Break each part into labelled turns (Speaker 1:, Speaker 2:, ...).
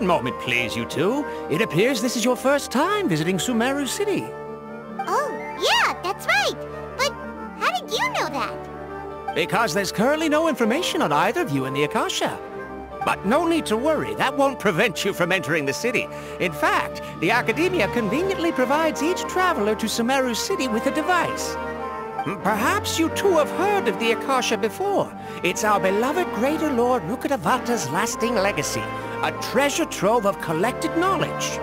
Speaker 1: One moment, please, you two. It appears this is your first time visiting Sumeru City.
Speaker 2: Oh, yeah, that's right. But how did you know that?
Speaker 1: Because there's currently no information on either of you in the Akasha. But no need to worry, that won't prevent you from entering the city. In fact, the Academia conveniently provides each traveler to Sumeru City with a device. Hmm, perhaps you two have heard of the Akasha before. It's our beloved Greater Lord Rukkhadevata's lasting legacy, a treasure trove of collected knowledge.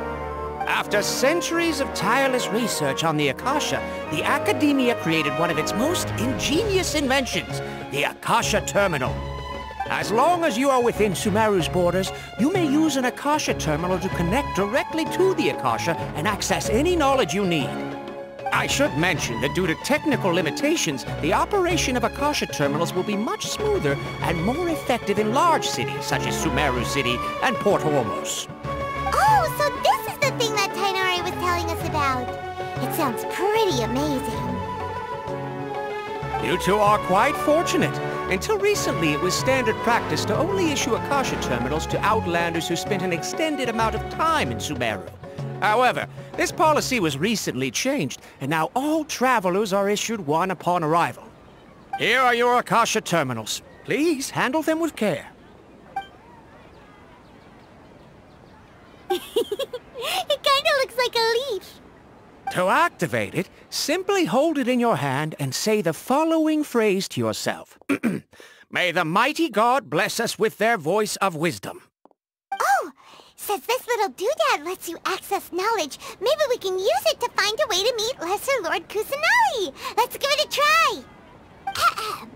Speaker 1: After centuries of tireless research on the Akasha, the Academia created one of its most ingenious inventions, the Akasha Terminal. As long as you are within Sumeru's borders, you may use an Akasha terminal to connect directly to the Akasha and access any knowledge you need. I should mention that due to technical limitations, the operation of Akasha terminals will be much smoother and more effective in large cities such as Sumeru City and Port Ormos.
Speaker 2: Oh, so this is the thing that Tighnari was telling us about. It sounds pretty amazing.
Speaker 1: You two are quite fortunate. Until recently, it was standard practice to only issue Akasha terminals to outlanders who spent an extended amount of time in Sumeru. However, this policy was recently changed, and now all travelers are issued one upon arrival. Here are your Akasha terminals. Please handle them with care.
Speaker 2: it kinda looks like a leaf.
Speaker 1: To activate it, simply hold it in your hand and say the following phrase to yourself. May the mighty God bless us with their voice of wisdom.
Speaker 2: Says this little doodad lets you access knowledge. Maybe we can use it to find a way to meet Lesser Lord Kusanali. Let's give it a try. Ahem.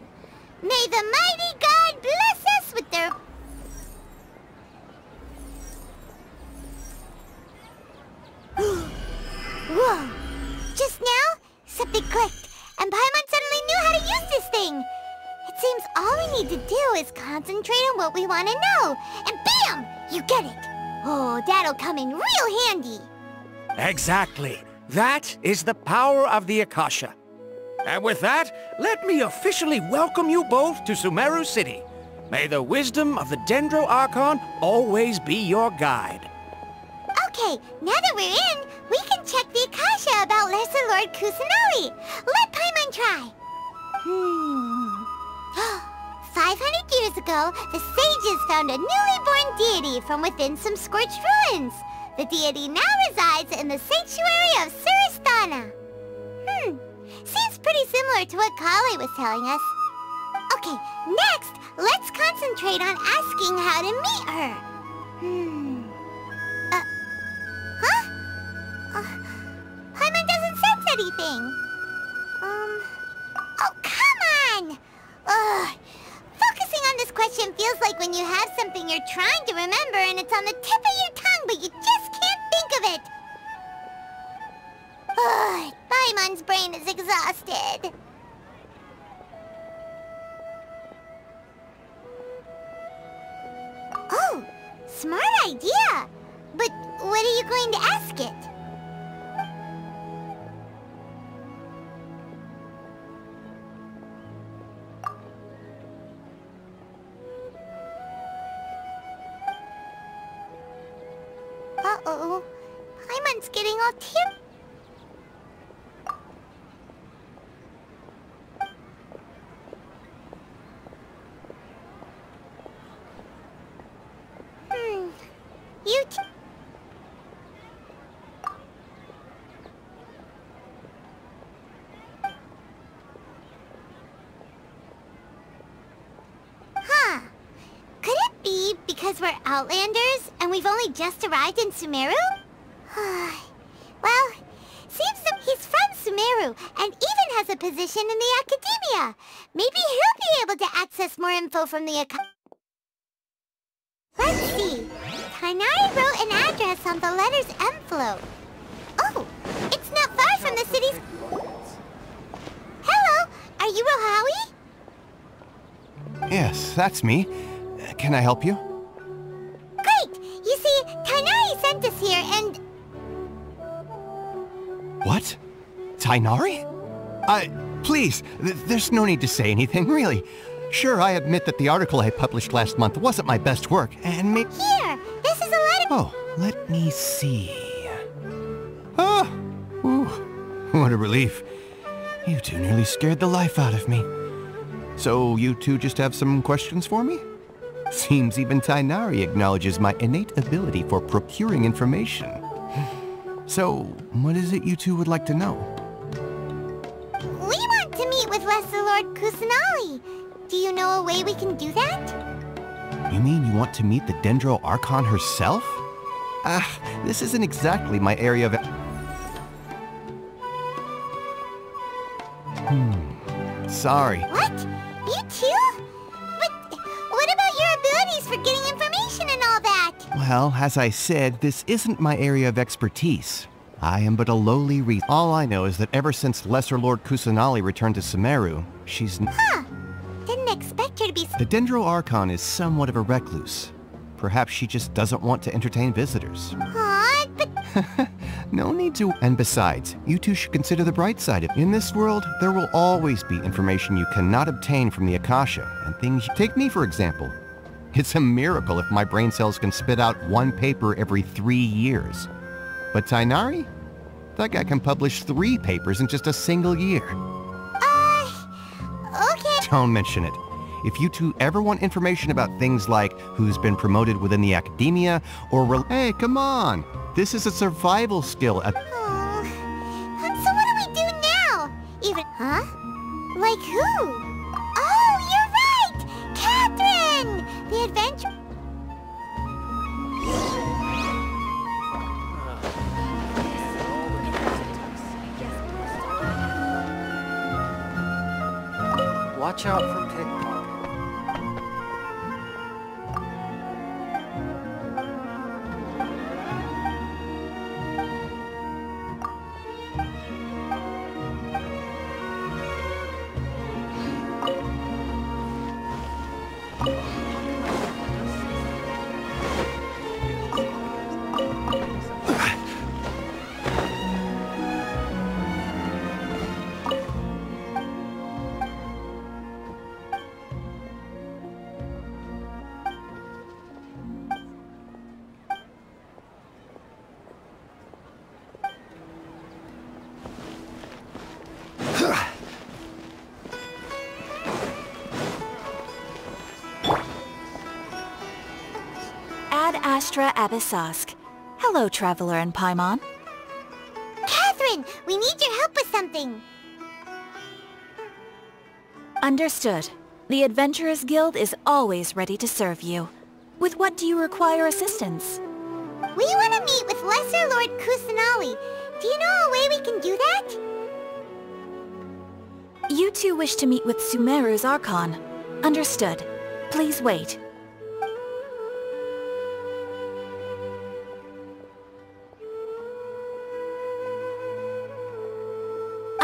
Speaker 2: May the mighty God bless us with their... Whoa! Just now, something clicked, and Paimon suddenly knew how to use this thing. It seems all we need to do is concentrate on what we want to know, and bam! You get it. Oh, that'll come in real handy.
Speaker 1: Exactly. That is the power of the Akasha. And with that, let me officially welcome you both to Sumeru City. May the wisdom of the Dendro Archon always be your guide.
Speaker 2: Okay, now that we're in, we can check the Akasha about Lesser Lord Kusanali. Let Paimon try. Hmm. 500 years ago, the sages found a newly born deity from within some scorched ruins. The deity now resides in the sanctuary of Surasthana. Hmm. Seems pretty similar to what Collei was telling us. Okay, next, let's concentrate on asking how to meet her. Hmm. Uh, huh? Uh, Paimon doesn't sense anything. Um, oh, come on! Ugh. This question feels like when you have something you're trying to remember and it's on the tip of your tongue, but you just can't think of it. Paimon's brain is exhausted. Oh, smart idea. But what are you going to ask it? Getting all tear... Hmm. You Huh. Could it be because we're Outlanders and we've only just arrived in Sumeru? well, seems that he's from Sumeru and even has a position in the Academia. Maybe he'll be able to access more info from the Ac Let's see. Tighnari wrote an address on the letter's envelope. Oh, it's not far from the city's... Hello, are you Rohawi?
Speaker 3: Yes, that's me. Can I help you?
Speaker 2: Great! You see, Tighnari sent us here and...
Speaker 3: What? Tighnari? Uh, please, th there's no need to say anything, really. Sure, I admit that the article I published last month wasn't my best work, and may-
Speaker 2: Here, this is a letter.
Speaker 3: Oh, let me see. Ah! Ooh, what a relief. You two nearly scared the life out of me. So, you two just have some questions for me? Seems even Tighnari acknowledges my innate ability for procuring information. So, what is it you two would like to know?
Speaker 2: To meet with Lesser Lord Kusanali. Do you know a way we can do that?
Speaker 3: You mean you want to meet the Dendro Archon herself? Ah, this isn't exactly my area of... Hmm, sorry.
Speaker 2: What? You too? But what about your abilities for getting information and all that?
Speaker 3: Well, as I said, this isn't my area of expertise. I am but a lowly re- All I know is that ever since Lesser Lord Kusanali returned to Sumeru, she's... n-
Speaker 2: Huh. Didn't expect her to be...
Speaker 3: The Dendro Archon is somewhat of a recluse. Perhaps she just doesn't want to entertain visitors.
Speaker 2: Aw, but
Speaker 3: No need to. And besides, you two should consider the bright side of In this world, there will always be information you cannot obtain from the Akasha, and things... Take me, for example. It's a miracle if my brain cells can spit out one paper every three years. But Tighnari? That guy can publish three papers in just a single year.
Speaker 2: uh... Okay.
Speaker 3: Don't mention it. If you two ever want information about things like who's been promoted within the academia, or... Re- hey, come on! This is a survival skill at...
Speaker 2: Oh. So what do we do now? Even... Huh? Like who? Oh, you're right! Catherine! The adventure...
Speaker 1: Watch out for pickpockets.
Speaker 4: Astra Abyssosque. Hello, Traveler and Paimon.
Speaker 2: Catherine, we need your help with something.
Speaker 4: Understood. The Adventurers Guild is always ready to serve you. With what do you require assistance?
Speaker 2: We want to meet with Lesser Lord Kusanali. Do you know a way we can do that?
Speaker 4: You two wish to meet with Sumeru's Archon. Understood. Please wait.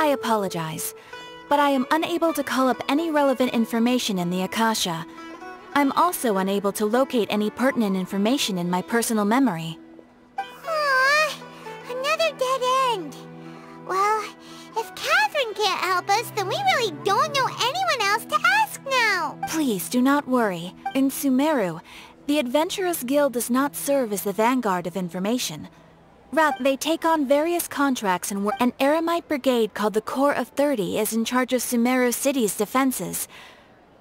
Speaker 4: I apologize, but I am unable to call up any relevant information in the Akasha. I'm also unable to locate any pertinent information in my personal memory.
Speaker 2: Aww, another dead end. Well, if Catherine can't help us, then we really don't know anyone else to ask now.
Speaker 4: Please do not worry. In Sumeru, the Adventurers Guild does not serve as the vanguard of information. They take on various contracts and work. An Eremite brigade called the Corps of 30 is in charge of Sumeru City's defenses.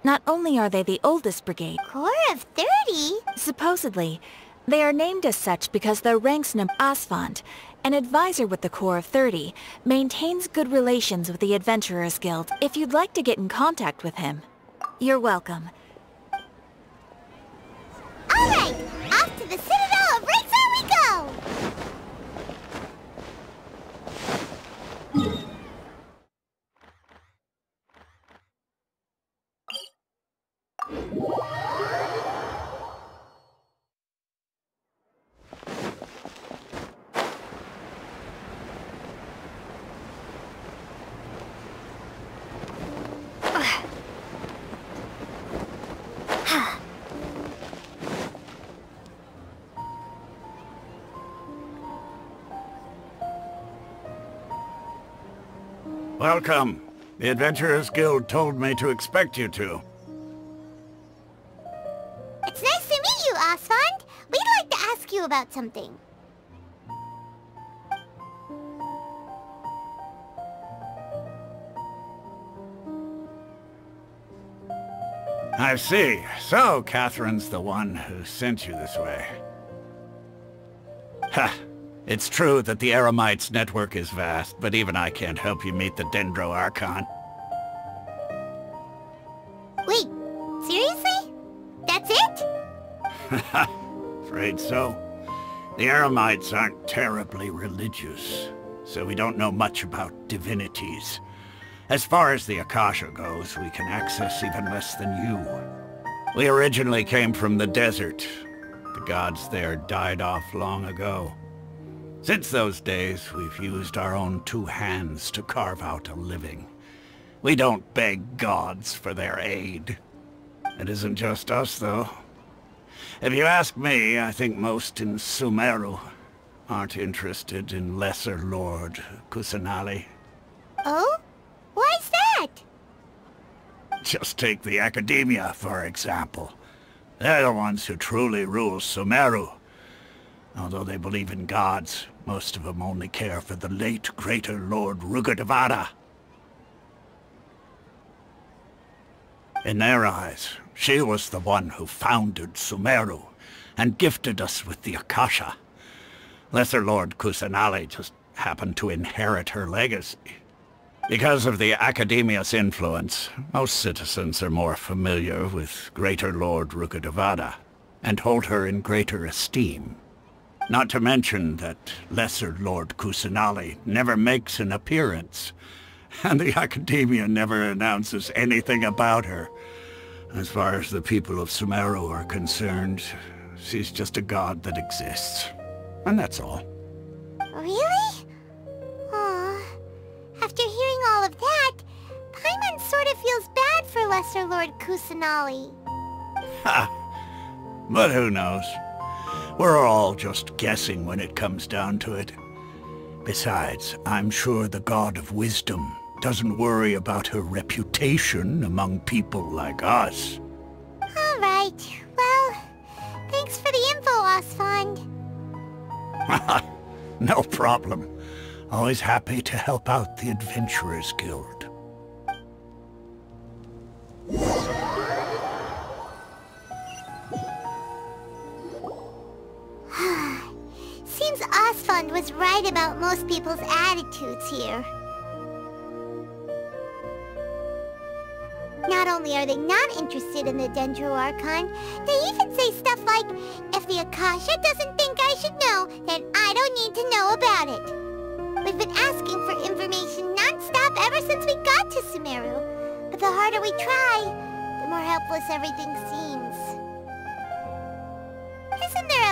Speaker 4: Not only are they the oldest brigade,
Speaker 2: Corps of 30?
Speaker 4: supposedly, they are named as such because their ranks number Asfand, an advisor with the Corps of 30, maintains good relations with the Adventurers Guild if you'd like to get in contact with him. You're welcome.
Speaker 2: Welcome. The Adventurers Guild told me to expect you to.
Speaker 5: It's nice to meet you, Asfand. We'd like to ask you
Speaker 2: about something.
Speaker 5: I see. So, Catherine's the one who sent you this way. Ha! It's true that the Eremites network is vast, but even I can't help you meet the Dendro Archon.
Speaker 2: Wait, seriously? That's it?
Speaker 5: Afraid so. The Eremites aren't terribly religious, so we don't know much about divinities. As far as the Akasha goes, we can access even less than you. We originally came from the desert. The gods there died off long ago. Since those days, we've used our own two hands to carve out a living. We don't beg gods for their aid. It isn't just us, though. If you ask me, I think most in Sumeru aren't interested in Lesser Lord Kusanali.
Speaker 2: Oh? Why's that?
Speaker 5: Just take the Academia, for example. They're the ones who truly rule Sumeru. Although they believe in gods, most of them only care for the late Greater Lord Rukkhadevata. In their eyes, she was the one who founded Sumeru and gifted us with the Akasha. Lesser Lord Kusanali just happened to inherit her legacy. Because of the Academia's influence, most citizens are more familiar with Greater Lord Rukkhadevata and hold her in greater esteem. Not to mention that Lesser Lord Kusanali never makes an appearance, and the Academia never announces anything about her. As far as the people of Sumeru are concerned, she's just a god that exists. And that's all.
Speaker 2: Really? Aw. After hearing all of that, Paimon sort of feels bad for Lesser Lord Kusanali.
Speaker 5: Ha! But who knows? We're all just guessing when it comes down to it. Besides, I'm sure the God of Wisdom doesn't worry about her reputation among people like us.
Speaker 2: All right. Well, thanks for the info, Asfand.
Speaker 5: no problem. Always happy to help out the Adventurers Guild.
Speaker 2: Asfand was right about most people's attitudes here. Not only are they not interested in the Dendro Archon, they even say stuff like, if the Akasha doesn't think I should know, then I don't need to know about it. We've been asking for information non-stop ever since we got to Sumeru. But the harder we try, the more helpless everything seems.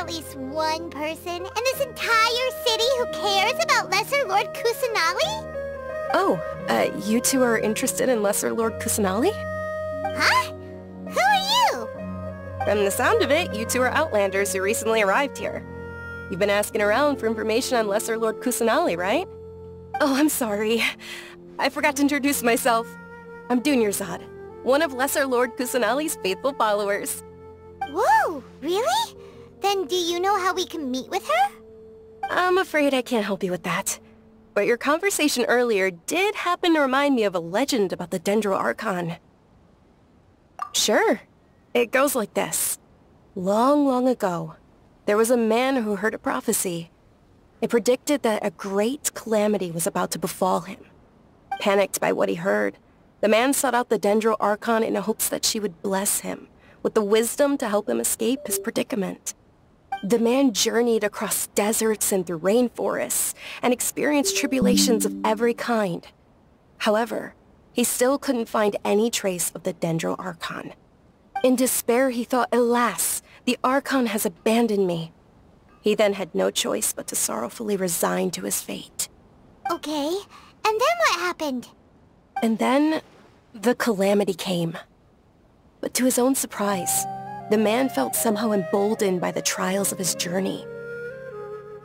Speaker 2: At least one person in this entire city who cares about Lesser Lord Kusanali?
Speaker 6: Oh, uh, you two are interested in Lesser Lord Kusanali?
Speaker 2: Huh? Who are you?
Speaker 6: From the sound of it, you two are Outlanders who recently arrived here. You've been asking around for information on Lesser Lord Kusanali, right? Oh, I'm sorry. I forgot to introduce myself. I'm Dunyarzad, one of Lesser Lord Kusanali's faithful followers.
Speaker 2: Whoa, really? Then do you know how we can meet with her?
Speaker 6: I'm afraid I can't help you with that. But your conversation earlier did happen to remind me of a legend about the Dendro Archon. Sure. It goes like this. Long, long ago, there was a man who heard a prophecy. It predicted that a great calamity was about to befall him. Panicked by what he heard, the man sought out the Dendro Archon in hopes that she would bless him with the wisdom to help him escape his predicament. The man journeyed across deserts and through rainforests and experienced tribulations of every kind. However, he still couldn't find any trace of the Dendro Archon. In despair, he thought, alas, the Archon has abandoned me. He then had no choice but to sorrowfully resign to his fate.
Speaker 2: Okay, and then what happened?
Speaker 6: And then, the calamity came. But to his own surprise, the man felt somehow emboldened by the trials of his journey.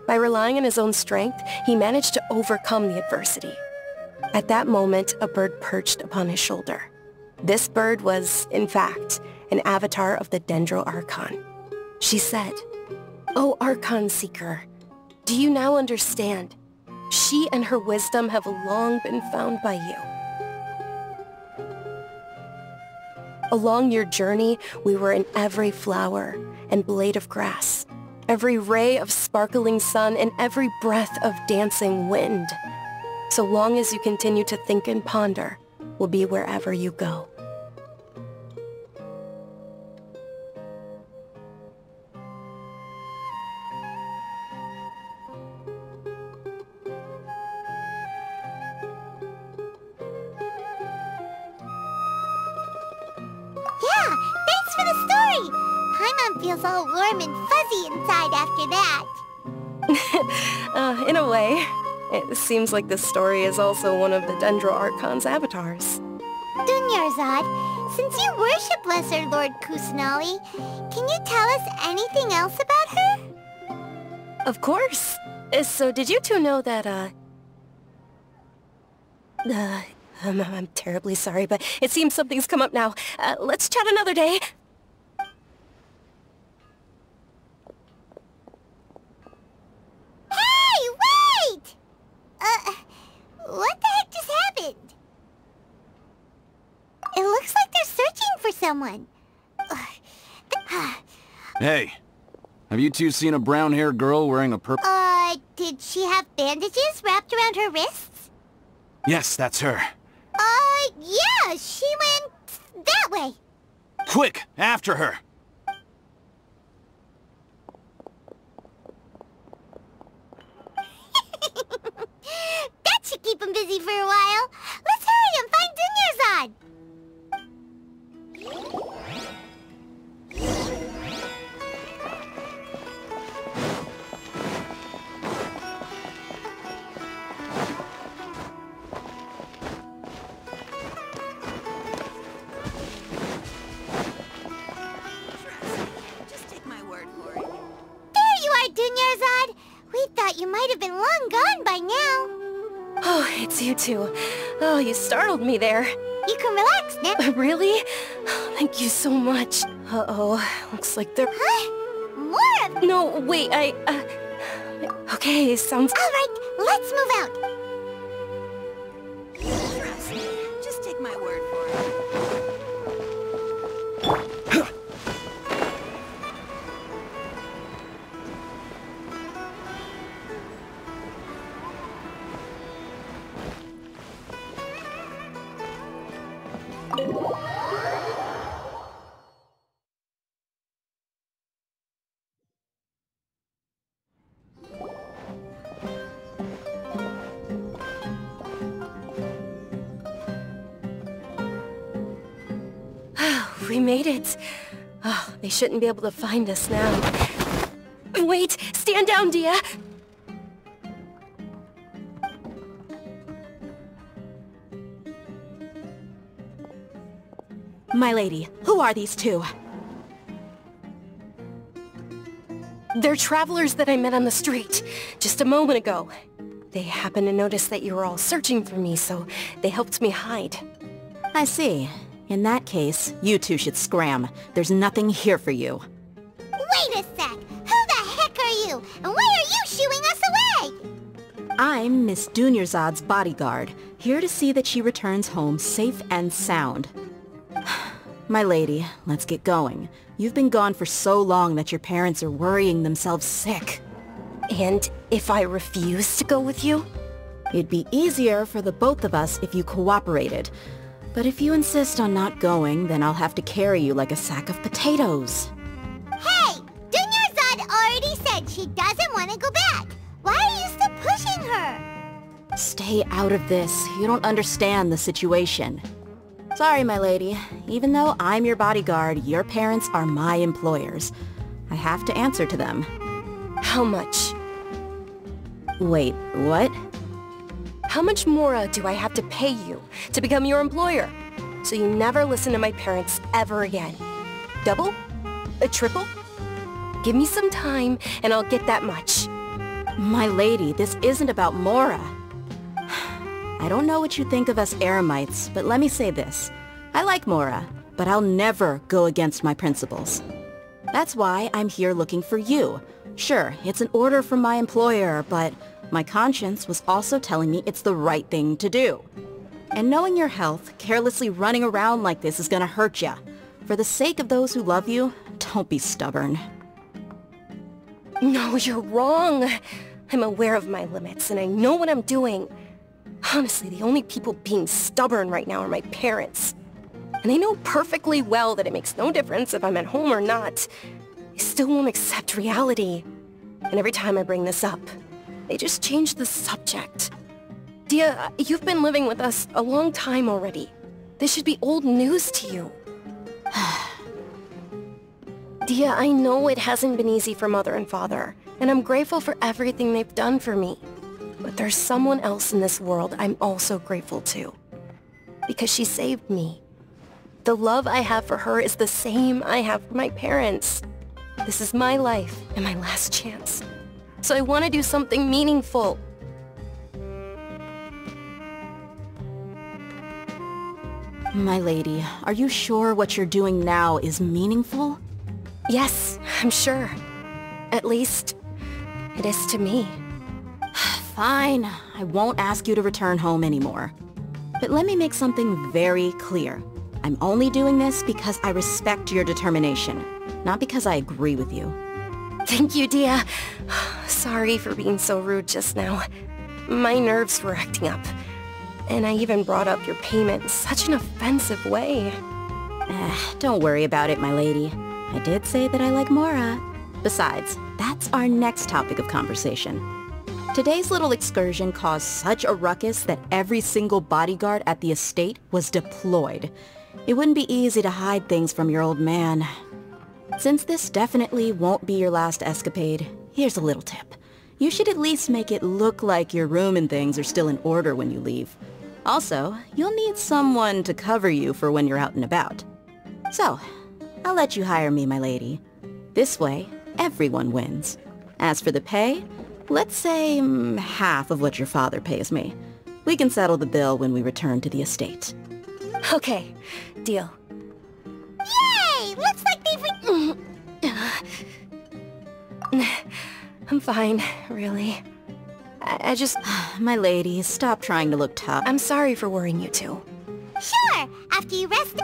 Speaker 6: By relying on his own strength, he managed to overcome the adversity. At that moment, a bird perched upon his shoulder. This bird was, in fact, an avatar of the Dendro Archon. She said, Oh, Archon Seeker, do you now understand? She and her wisdom have long been found by you. Along your journey, we were in every flower and blade of grass, every ray of sparkling sun, and every breath of dancing wind. So long as you continue to think and ponder, we'll be wherever you go.
Speaker 2: The. Paimon feels all warm and fuzzy inside after that.
Speaker 6: Uh, in a way. It seems like this story is also one of the Dendro Archon's avatars.
Speaker 2: Dunyarzad, since you worship Lesser Lord Kusanali, can you tell us anything else about her?
Speaker 6: Of course. Uh, So did you two know that, uh... Uh, I'm, I'm terribly sorry, but it seems something's come up now. Uh, let's chat another day.
Speaker 2: Hey, wait! Uh, what the heck just happened? It looks like they're searching for someone.
Speaker 7: Hey, have you two seen a brown-haired girl wearing a purple...
Speaker 2: Uh, did she have bandages wrapped around her wrists?
Speaker 7: Yes, that's her.
Speaker 2: Uh, yeah, she went that way.
Speaker 7: Quick, after her!
Speaker 2: You
Speaker 6: startled me there.
Speaker 2: You can relax now.
Speaker 6: Really? Thank you so much. Uh-oh, looks like they're...
Speaker 2: Huh? More of
Speaker 6: No, wait, I... Uh... Okay, sounds...
Speaker 2: All right, let's move out.
Speaker 6: Made it. Oh, they shouldn't be able to find us now. Wait! Stand down, Dehya!
Speaker 8: My lady, who are these two?
Speaker 6: They're travelers that I met on the street, just a moment ago. They happened to notice that you were all searching for me, so they helped me hide.
Speaker 8: I see. In that case, you two should scram. There's nothing here for you.
Speaker 2: Wait a sec. Who the heck are you? And why are you shooing us away?
Speaker 8: I'm Miss Dunyarzad's bodyguard, here to see that she returns home safe and sound. My lady, let's get going. You've been gone for so long that your parents are worrying themselves sick.
Speaker 6: And if I refuse to go with you?
Speaker 8: It'd be easier for the both of us if you cooperated. But if you insist on not going, then I'll have to carry you like a sack of potatoes.
Speaker 2: Hey, Dunyarzad already said she doesn't want to go back. Why are you still pushing her?
Speaker 8: Stay out of this. You don't understand the situation. Sorry, my lady. Even though I'm your bodyguard, your parents are my employers. I have to answer to them.
Speaker 6: How much?
Speaker 8: Wait, what?
Speaker 6: How much more uh, do I have to pay you to become your employer? So you never listen to my parents ever again. Double? A triple? Give me some time and I'll get that much.
Speaker 8: My lady, this isn't about Mora. I don't know what you think of us Eremites, but let me say this. I like Mora, but I'll never go against my principles. That's why I'm here looking for you. Sure, it's an order from my employer, but my conscience was also telling me it's the right thing to do. And knowing your health, carelessly running around like this is gonna hurt ya. For the sake of those who love you, don't be stubborn.
Speaker 6: No, you're wrong. I'm aware of my limits, and I know what I'm doing. Honestly, the only people being stubborn right now are my parents. And they know perfectly well that it makes no difference if I'm at home or not. They still won't accept reality. And every time I bring this up, they just changed the subject. Dehya, you've been living with us a long time already. This should be old news to you. Dehya, I know it hasn't been easy for Mother and Father, and I'm grateful for everything they've done for me. But there's someone else in this world I'm also grateful to. Because she saved me. The love I have for her is the same I have for my parents. This is my life and my last chance. So I want to do something meaningful.
Speaker 8: My lady, are you sure what you're doing now is meaningful?
Speaker 6: Yes, I'm sure. At least, it is to me.
Speaker 8: Fine, I won't ask you to return home anymore. But let me make something very clear. I'm only doing this because I respect your determination, not because I agree with you.
Speaker 6: Thank you, Dehya. Sorry for being so rude just now. My nerves were acting up. And I even brought up your payment in such an offensive way.
Speaker 8: Eh, don't worry about it, my lady. I did say that I like Mora. Besides, that's our next topic of conversation. Today's little excursion caused such a ruckus that every single bodyguard at the estate was deployed. It wouldn't be easy to hide things from your old man. Since this definitely won't be your last escapade, here's a little tip. You should at least make it look like your room and things are still in order when you leave. Also, you'll need someone to cover you for when you're out and about. So, I'll let you hire me, my lady. This way, everyone wins. As for the pay, let's say mm, half of what your father pays me. We can settle the bill when we return to the estate.
Speaker 6: Okay, deal.
Speaker 2: Looks like they've...
Speaker 6: I'm fine, really. I, I just...
Speaker 8: My lady, stop trying to look tough.
Speaker 6: I'm sorry for worrying you two.
Speaker 2: Sure, after you rest...